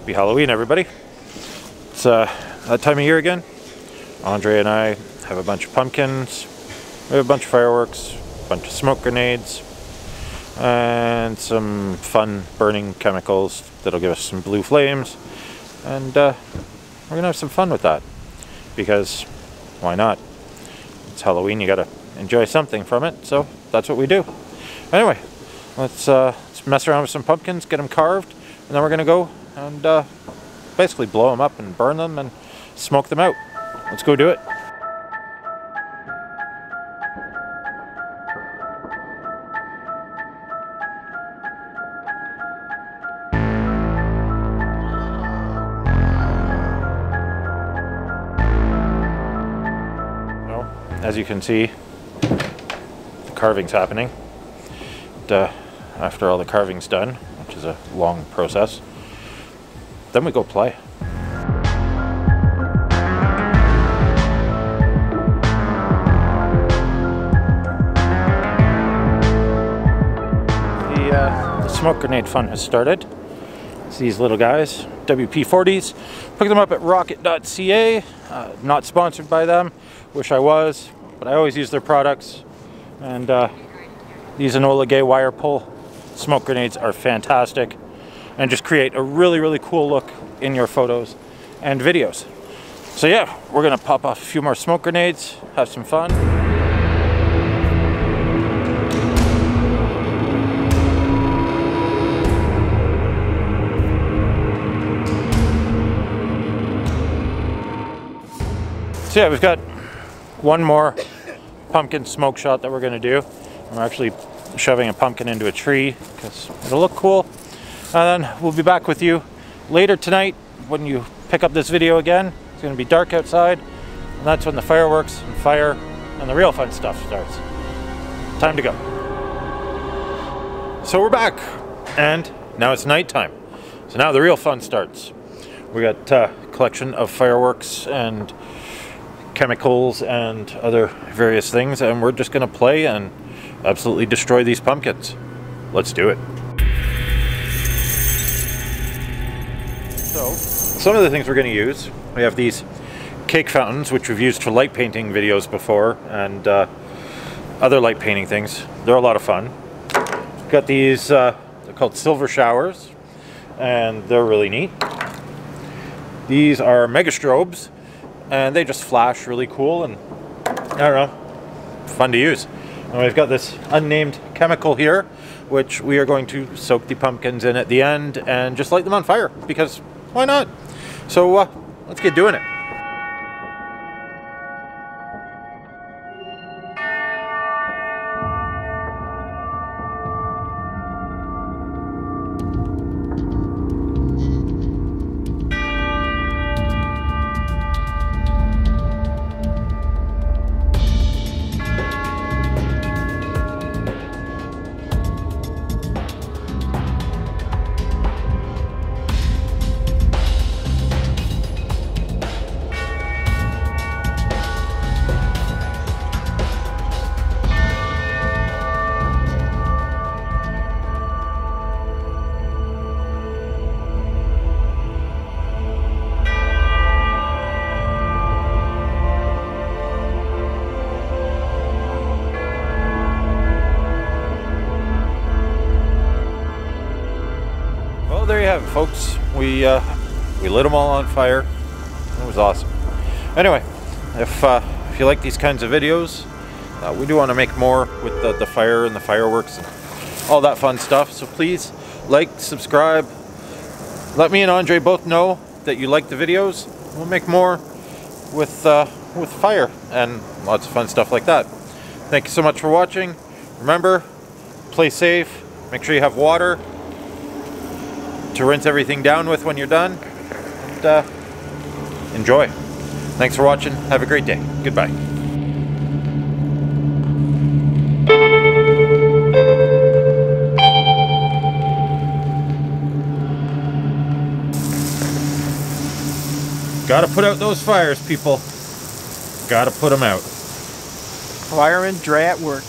Happy Halloween, everybody. It's uh, that time of year again. Andre and I have a bunch of pumpkins, we have a bunch of fireworks, a bunch of smoke grenades, and some fun burning chemicals that'll give us some blue flames. And uh, we're gonna have some fun with that because why not? It's Halloween, you gotta enjoy something from it, so that's what we do. Anyway, let's, uh, let's mess around with some pumpkins, get them carved, and then we're gonna go and uh, basically blow them up and burn them and smoke them out. Let's go do it. as you can see, the carving's happening. And, uh, after all the carving's done, which is a long process, then we go play. The, uh, the smoke grenade fun has started. It's these little guys, WP-40s. Pick them up at rocket.ca. Uh, not sponsored by them. Wish I was, but I always use their products. And uh, these Enola Gaye wire pull smoke grenades are fantastic and just create a really, really cool look in your photos and videos. So yeah, we're gonna pop off a few more smoke grenades, have some fun. So yeah, we've got one more pumpkin smoke shot that we're gonna do. We're actually shoving a pumpkin into a tree because it'll look cool. And then we'll be back with you later tonight when you pick up this video again. It's gonna be dark outside and that's when the fireworks and fire and the real fun stuff starts. Time to go. So we're back and now it's nighttime. So now the real fun starts. We got a collection of fireworks and chemicals and other various things and we're just going to play and absolutely destroy these pumpkins. Let's do it. Some of the things we're going to use, we have these cake fountains which we've used for light painting videos before and uh, other light painting things. They're a lot of fun. We've got these, uh, they're called silver showers and they're really neat. These are megastrobes and they just flash really cool and I don't know, fun to use. And we've got this unnamed chemical here, which we are going to soak the pumpkins in at the end and just light them on fire because why not? So uh, let's get doing it. Have it, folks. We uh, we lit them all on fire. It was awesome. Anyway, if uh, if you like these kinds of videos, uh, we do want to make more with the, the fire and the fireworks and all that fun stuff. So please like, subscribe. Let me and Andre both know that you like the videos. We'll make more with uh, with fire and lots of fun stuff like that. Thank you so much for watching. Remember, play safe. Make sure you have water to rinse everything down with when you're done. And uh, enjoy. Thanks for watching. Have a great day. Goodbye. Gotta put out those fires, people. Gotta put them out. Fireman Dre at work.